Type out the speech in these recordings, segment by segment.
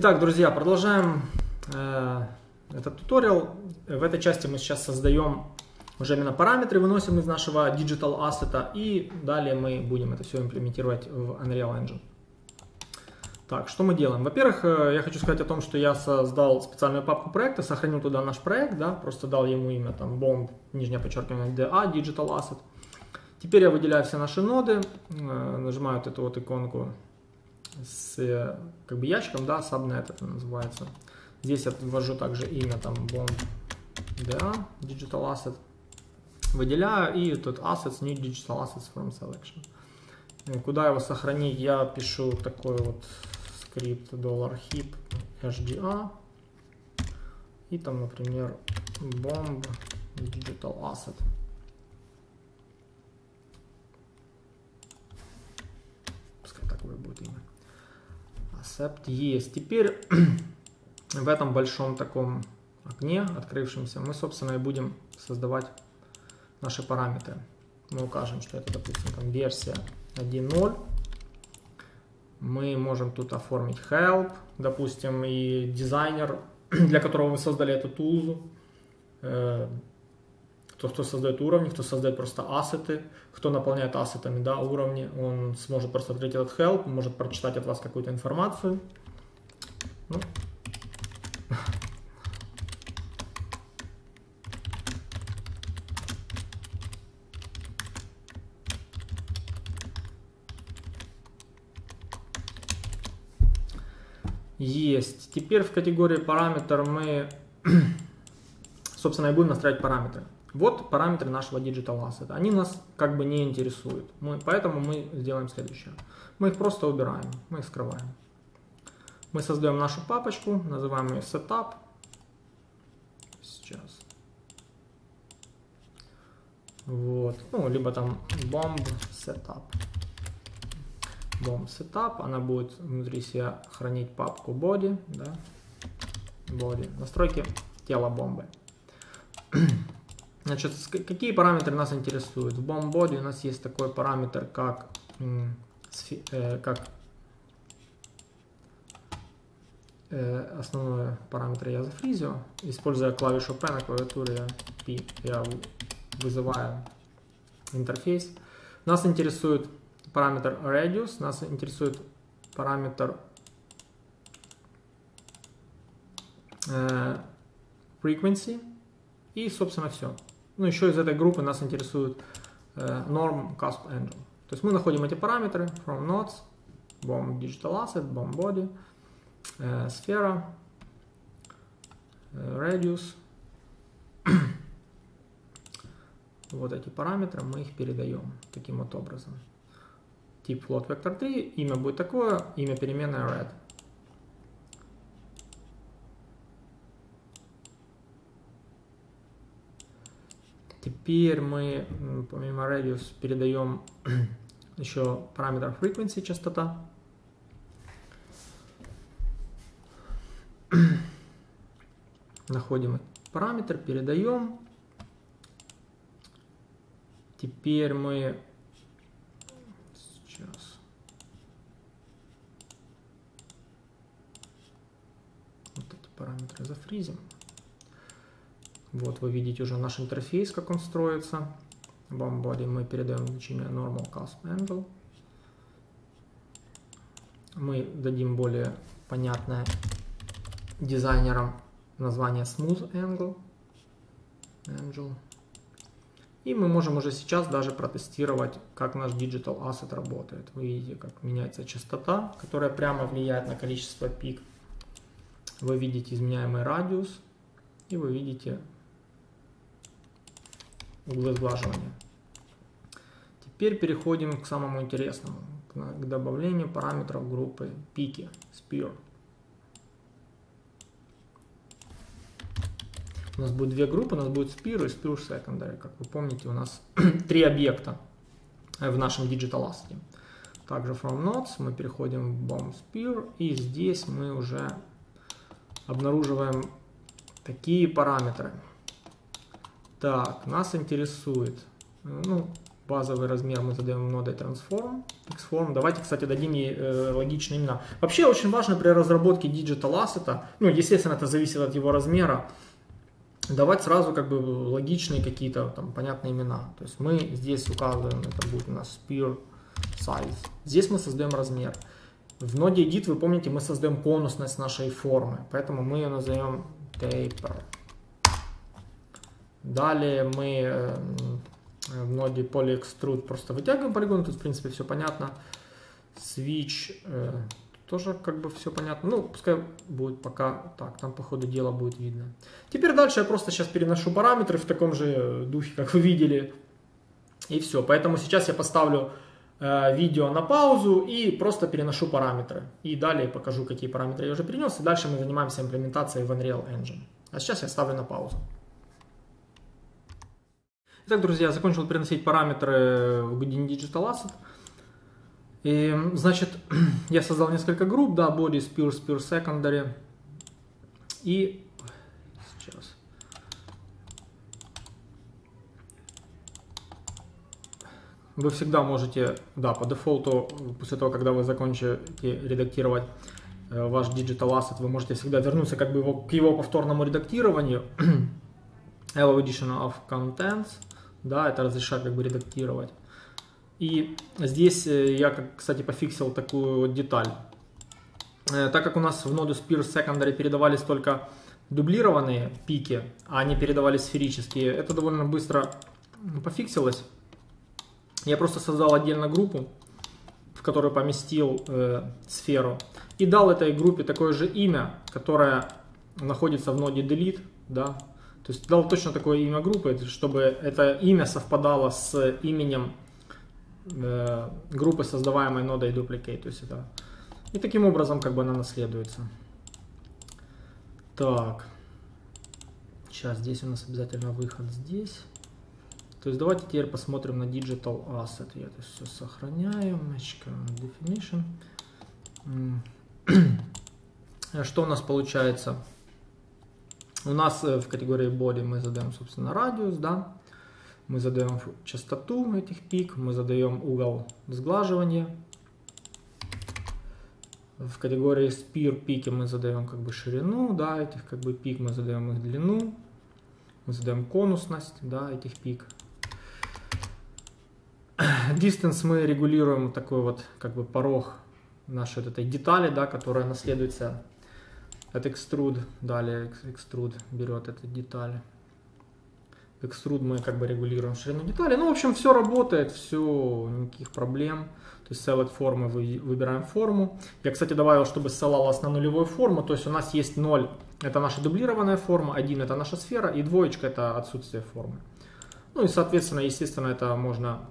Итак, друзья, продолжаем э, этот туториал. В этой части мы сейчас создаем уже именно параметры, выносим из нашего digital asset, и далее мы будем это все имплементировать в Unreal Engine. Так, что мы делаем? Во-первых, э, я хочу сказать о том, что я создал специальную папку проекта, сохранил туда наш проект, да, просто дал ему имя, там, bomb, нижнее подчеркивание, DA, digital asset. Теперь я выделяю все наши ноды, э, нажимаю вот эту вот иконку с как бы ящиком, да, subnet это называется. Здесь я ввожу также имя, там, bomb, DA, digital asset. Выделяю и тут assets, new digital assets from selection. Куда его сохранить, я пишу такой вот скрипт $heap HDA и там, например, bomb digital asset. Пускай такое будет имя. Accept есть. Теперь в этом большом таком окне, открывшемся, мы, собственно, и будем создавать наши параметры. Мы укажем, что это, допустим, там версия 1.0 мы можем тут оформить help, допустим, и дизайнер, для которого мы создали эту тулзу, э, кто, кто создает уровни, кто создает просто ассеты, кто наполняет ассетами да, уровни, он сможет просто открыть этот help, может прочитать от вас какую-то информацию. Ну, Есть. Теперь в категории параметр мы, собственно, и будем настраивать параметры. Вот параметры нашего Digital Asset. Они нас как бы не интересуют. Мы, поэтому мы сделаем следующее. Мы их просто убираем, мы их скрываем. Мы создаем нашу папочку, называем ее Setup. Сейчас. Вот. Ну, либо там bomb setup bomb setup, она будет внутри себя хранить папку body, да, body, настройки тела бомбы. Значит, какие параметры нас интересуют? В bomb body у нас есть такой параметр, как, э, как э, основной параметр я зафризил. Используя клавишу P на клавиатуре P, я вызываю интерфейс. Нас интересует параметр radius, нас интересует параметр э, frequency и, собственно, все. Ну, еще из этой группы нас интересует э, norm cusp angle. То есть мы находим эти параметры from nodes, bomb digital asset, bomb body, э, сфера, э, radius. вот эти параметры мы их передаем таким вот образом тип float vector 3, имя будет такое, имя переменная red. Теперь мы помимо radius передаем еще параметр frequency, частота. Находим параметр, передаем. Теперь мы параметры зафризим. Вот вы видите уже наш интерфейс, как он строится. В body мы передаем значение normal cusp angle. Мы дадим более понятное дизайнерам название smooth angle. angle. И мы можем уже сейчас даже протестировать, как наш Digital Asset работает. Вы видите, как меняется частота, которая прямо влияет на количество пик вы видите изменяемый радиус и вы видите углы сглаживания. Теперь переходим к самому интересному, к добавлению параметров группы пики, spear. У нас будет две группы, у нас будет Spear и Spear Secondary. Как вы помните, у нас три объекта в нашем Digital Asset. Также from nodes мы переходим в bomb Spear и здесь мы уже обнаруживаем такие параметры. Так, нас интересует, ну, базовый размер мы задаем нодой transform, xform. Давайте, кстати, дадим ей э, логичные имена. Вообще очень важно при разработке digital asset, ну, естественно, это зависит от его размера, давать сразу как бы логичные какие-то там понятные имена. То есть мы здесь указываем, это будет у нас spear size. Здесь мы создаем размер. В ноде edit, вы помните, мы создаем конусность нашей формы, поэтому мы ее назовем taper. Далее мы э, в ноде polyextrude просто вытягиваем полигон, тут в принципе все понятно. Switch э, тоже как бы все понятно. Ну, пускай будет пока так, там по ходу дела будет видно. Теперь дальше я просто сейчас переношу параметры в таком же духе, как вы видели. И все. Поэтому сейчас я поставлю э, видео на паузу и просто переношу параметры. И далее покажу, какие параметры я уже перенес. И дальше мы занимаемся имплементацией в Unreal Engine. А сейчас я ставлю на паузу. Итак, друзья, я закончил переносить параметры в Houdini Digital Asset. И, значит, я создал несколько групп, да, body, spear, spear, secondary. И сейчас. Вы всегда можете, да, по дефолту, после того, когда вы закончите редактировать э, ваш digital asset, вы можете всегда вернуться как бы его, к его повторному редактированию. Allow addition of contents да, это разрешает как бы редактировать. И здесь э, я, кстати, пофиксил такую вот деталь. Э, так как у нас в ноду Spear Secondary передавались только дублированные пики, а они передавались сферические, это довольно быстро пофиксилось. Я просто создал отдельно группу, в которую поместил э, сферу, и дал этой группе такое же имя, которое находится в ноде delete, да, то есть дал точно такое имя группы, чтобы это имя совпадало с именем э, группы, создаваемой нодой duplicate. То есть это... И таким образом как бы она наследуется. Так. Сейчас здесь у нас обязательно выход здесь. То есть давайте теперь посмотрим на Digital Asset. Я это все сохраняю. Definition. Что у нас получается? У нас э, в категории body мы задаем, собственно, радиус, да. Мы задаем частоту этих пик, мы задаем угол сглаживания. В категории spear пики мы задаем как бы ширину, да, этих как бы пик, мы задаем их длину. Мы задаем конусность, да, этих пик. Distance мы регулируем такой вот как бы порог нашей вот этой детали, да, которая наследуется от extrude, далее extrude берет эту деталь. Extrude мы как бы регулируем ширину детали. Ну, в общем, все работает, все, никаких проблем. То есть select формы, выбираем форму. Я, кстати, добавил, чтобы ссылалась на нулевую форму. То есть у нас есть 0, это наша дублированная форма, 1 это наша сфера, и двоечка это отсутствие формы. Ну и, соответственно, естественно, это можно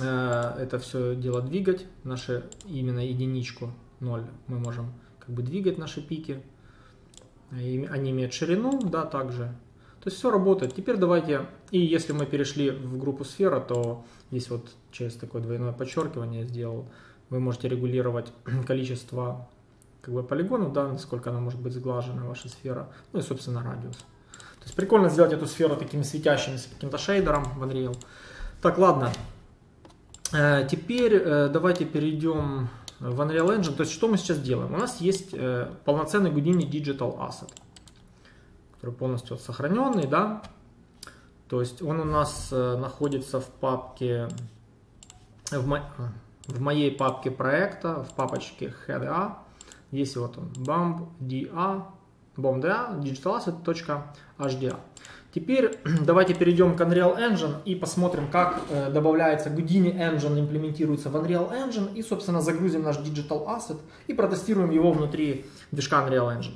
э, это все дело двигать. Нашу именно единичку 0 мы можем как бы двигать наши пики. Они имеют ширину, да, также. То есть все работает. Теперь давайте, и если мы перешли в группу сфера, то здесь вот через такое двойное подчеркивание сделал, вы можете регулировать количество как бы полигонов, да, насколько она может быть сглажена, ваша сфера, ну и, собственно, радиус. То есть прикольно сделать эту сферу такими светящимися каким-то шейдером в Unreal. Так, ладно. Э, теперь э, давайте перейдем в Unreal Engine. То есть что мы сейчас делаем? У нас есть э, полноценный Houdini Digital Asset, который полностью сохраненный, да. То есть он у нас э, находится в папке, в, мо в моей папке проекта, в папочке HDA. Есть вот он, BAMD.A, BOMDA, digitalasset.hda. Теперь давайте перейдем к Unreal Engine и посмотрим, как э, добавляется Houdini Engine, имплементируется в Unreal Engine и, собственно, загрузим наш Digital Asset и протестируем его внутри движка Unreal Engine.